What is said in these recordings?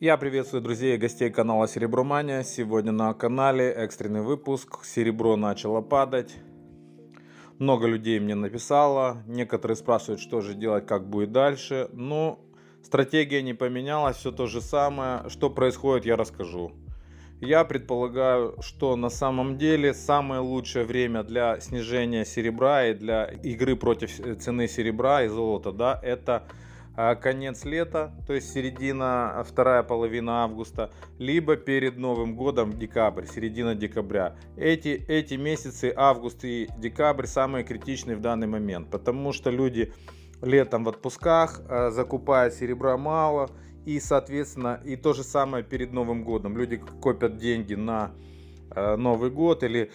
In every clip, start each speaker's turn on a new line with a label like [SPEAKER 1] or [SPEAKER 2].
[SPEAKER 1] Я приветствую друзей и гостей канала Серебромания. Сегодня на канале экстренный выпуск. Серебро начало падать. Много людей мне написало. Некоторые спрашивают, что же делать, как будет дальше. Но стратегия не поменялась, все то же самое. Что происходит, я расскажу. Я предполагаю, что на самом деле самое лучшее время для снижения серебра и для игры против цены серебра и золота, да, это конец лета, то есть середина, вторая половина августа, либо перед Новым годом декабрь, середина декабря. Эти, эти месяцы, август и декабрь, самые критичные в данный момент, потому что люди летом в отпусках, а, закупают серебра мало, и, соответственно, и то же самое перед Новым годом. Люди копят деньги на Новый год или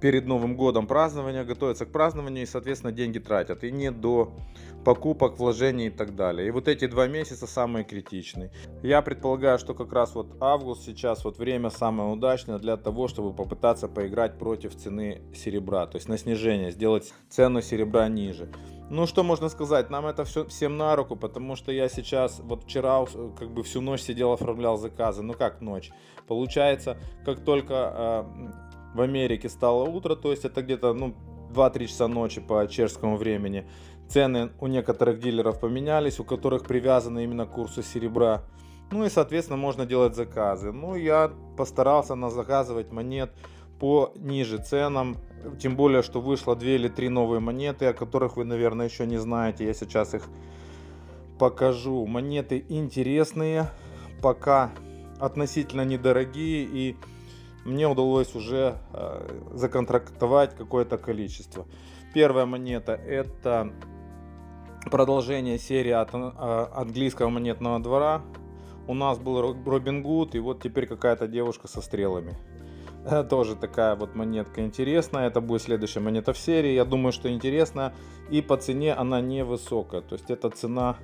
[SPEAKER 1] перед Новым годом празднования, готовятся к празднованию и, соответственно, деньги тратят. И не до покупок, вложений и так далее. И вот эти два месяца самые критичные. Я предполагаю, что как раз вот август сейчас вот время самое удачное для того, чтобы попытаться поиграть против цены серебра, то есть на снижение, сделать цену серебра ниже. Ну, что можно сказать, нам это все всем на руку, потому что я сейчас, вот вчера как бы всю ночь сидел, оформлял заказы. Ну, как ночь? Получается, как только э, в Америке стало утро, то есть это где-то, ну, 2-3 часа ночи по чешскому времени, цены у некоторых дилеров поменялись, у которых привязаны именно к курсу серебра. Ну и, соответственно, можно делать заказы. Ну, я постарался на заказывать монет по ниже ценам. Тем более, что вышло две или три новые монеты, о которых вы, наверное, еще не знаете. Я сейчас их покажу. Монеты интересные, пока относительно недорогие и мне удалось уже э, законтрактовать какое-то количество. Первая монета это продолжение серии от э, английского монетного двора. У нас был Робин Гуд и вот теперь какая-то девушка со стрелами. Тоже такая вот монетка интересная. Это будет следующая монета в серии. Я думаю, что интересная. И по цене она невысокая. То есть эта цена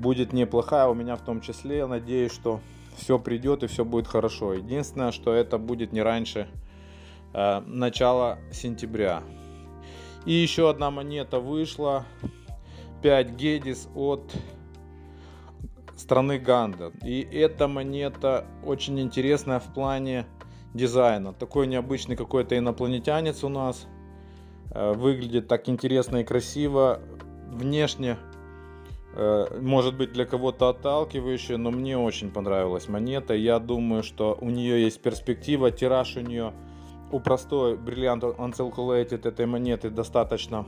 [SPEAKER 1] будет неплохая у меня в том числе. Надеюсь, что все придет и все будет хорошо. Единственное, что это будет не раньше э, начала сентября. И еще одна монета вышла. 5 Гедис от страны Ганда. И эта монета очень интересная в плане дизайна. Такой необычный какой-то инопланетянец у нас. Э, выглядит так интересно и красиво. Внешне может быть для кого-то отталкивающая, но мне очень понравилась монета. Я думаю, что у нее есть перспектива. Тираж у нее у простой бриллиант Uncirculated этой монеты достаточно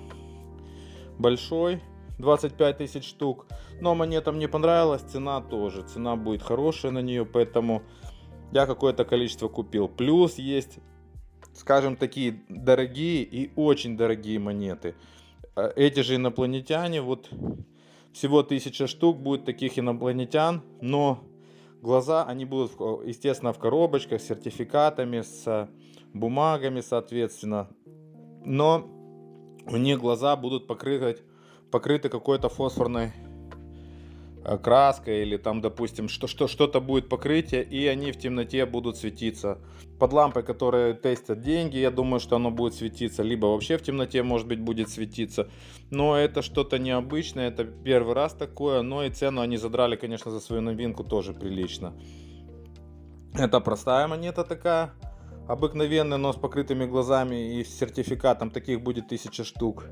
[SPEAKER 1] большой. 25 тысяч штук. Но монета мне понравилась, цена тоже. Цена будет хорошая на нее, поэтому я какое-то количество купил. Плюс есть, скажем, такие дорогие и очень дорогие монеты. Э, эти же инопланетяне, вот всего тысяча штук будет таких инопланетян, но глаза, они будут, естественно, в коробочках с сертификатами, с бумагами, соответственно. Но у них глаза будут покрыты, покрыты какой-то фосфорной Э, краска или там, допустим, что, что, что-то будет покрытие, и они в темноте будут светиться. Под лампой, которые тестят деньги, я думаю, что оно будет светиться, либо вообще в темноте, может быть, будет светиться. Но это что-то необычное, это первый раз такое, но и цену они задрали, конечно, за свою новинку тоже прилично. Это простая монета такая, обыкновенная, но с покрытыми глазами и с сертификатом, таких будет 1000 штук.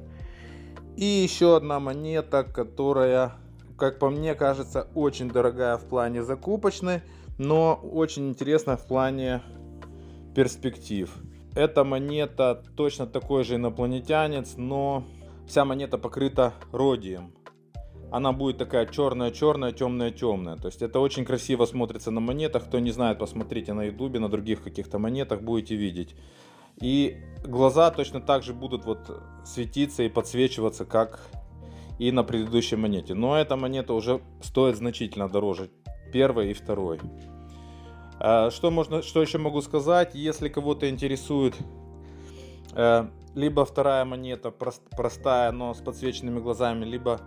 [SPEAKER 1] И еще одна монета, которая как по мне кажется, очень дорогая в плане закупочной, но очень интересная в плане перспектив. Эта монета точно такой же инопланетянец, но вся монета покрыта родием. Она будет такая черная-черная, темная-темная. То есть это очень красиво смотрится на монетах. Кто не знает, посмотрите на ютубе, на других каких-то монетах, будете видеть. И глаза точно так же будут вот светиться и подсвечиваться, как и на предыдущей монете. Но эта монета уже стоит значительно дороже первой и второй. А, что, можно, что еще могу сказать? Если кого-то интересует э, либо вторая монета простая, но с подсвеченными глазами, либо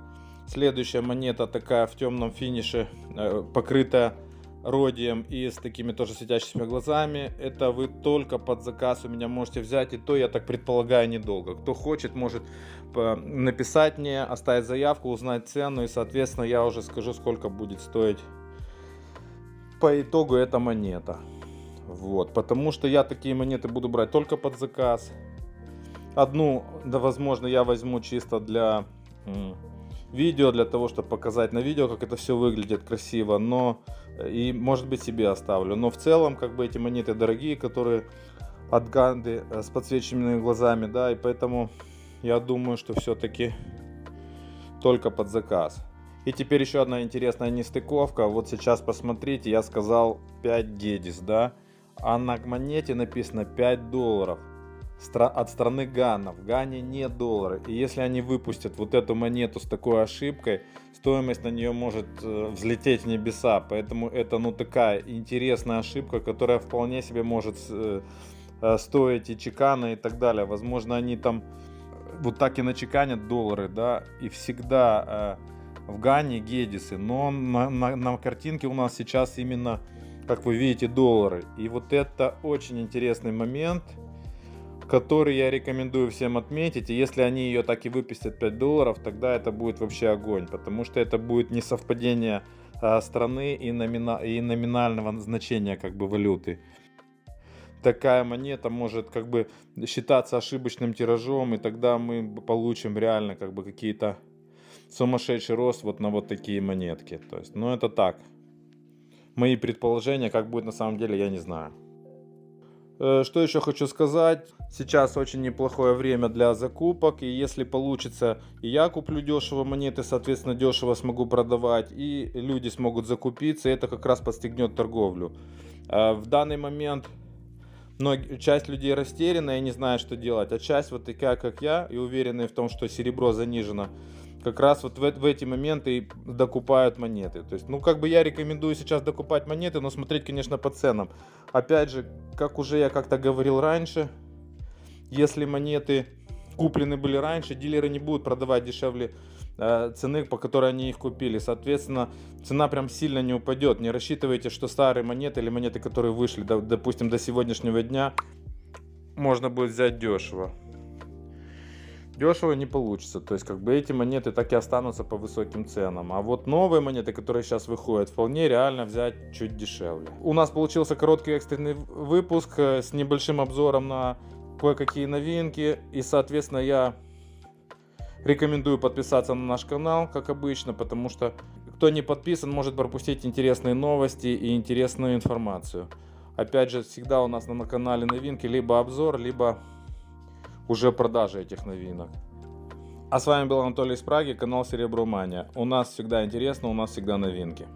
[SPEAKER 1] следующая монета такая в темном финише, э, покрытая родием и с такими тоже светящимися глазами. Это вы только под заказ у меня можете взять, и то, я так предполагаю, недолго. Кто хочет, может написать мне, оставить заявку, узнать цену, и, соответственно, я уже скажу, сколько будет стоить по итогу это монета. Вот, потому что я такие монеты буду брать только под заказ. Одну, да, возможно, я возьму чисто для видео, для того, чтобы показать на видео, как это все выглядит красиво, но и может быть себе оставлю. Но в целом, как бы эти монеты дорогие, которые от Ганды э, с подсвеченными глазами, да, и поэтому я думаю, что все-таки только под заказ. И теперь еще одна интересная нестыковка. Вот сейчас посмотрите, я сказал 5 дедис, да, а на монете написано 5 долларов от страны Гана. В Гане нет доллара. И если они выпустят вот эту монету с такой ошибкой, стоимость на нее может э, взлететь в небеса. Поэтому это ну такая интересная ошибка, которая вполне себе может э, э, стоить и чекана и так далее. Возможно, они там вот так и начеканят доллары, да, и всегда в Гане гедисы. Но на, на, на картинке у нас сейчас именно, как вы видите, доллары. И вот это очень интересный момент – который я рекомендую всем отметить. И если они ее так и выпустят 5 долларов, тогда это будет вообще огонь, потому что это будет не совпадение а, страны и, номина и номинального значения как бы валюты. Такая монета может как бы считаться ошибочным тиражом, и тогда мы получим реально как бы какие-то сумасшедший рост вот на вот такие монетки. То есть, ну это так. Мои предположения, как будет на самом деле, я не знаю. Э, что еще хочу сказать? Сейчас очень неплохое время для закупок, и если получится, и я куплю дешево монеты, соответственно, дешево смогу продавать, и люди смогут закупиться, и это как раз подстегнет торговлю. Э, в данный момент часть людей растеряна и не знает, что делать, а часть вот такая, как я, и уверенная в том, что серебро занижено, как раз вот в, в эти моменты докупают монеты. То есть, ну, как бы я рекомендую сейчас докупать монеты, но смотреть, конечно, по ценам. Опять же, как уже я как-то говорил раньше, если монеты куплены были раньше, дилеры не будут продавать дешевле э, цены, по которой они их купили. Соответственно, цена прям сильно не упадет. Не рассчитывайте, что старые монеты или монеты, которые вышли, допустим, до сегодняшнего дня, можно будет взять дешево дешево не получится. То есть, как бы эти монеты так и останутся по высоким ценам. А вот новые монеты, которые сейчас выходят, вполне реально взять чуть дешевле. У нас получился короткий экстренный выпуск э, с небольшим обзором на кое-какие новинки. И, соответственно, я рекомендую подписаться на наш канал, как обычно, потому что кто не подписан, может пропустить интересные новости и интересную информацию. Опять же, всегда у нас на канале новинки, либо обзор, либо уже продажи этих новинок. А с вами был Анатолий из Праги, канал Серебромания. У нас всегда интересно, у нас всегда новинки.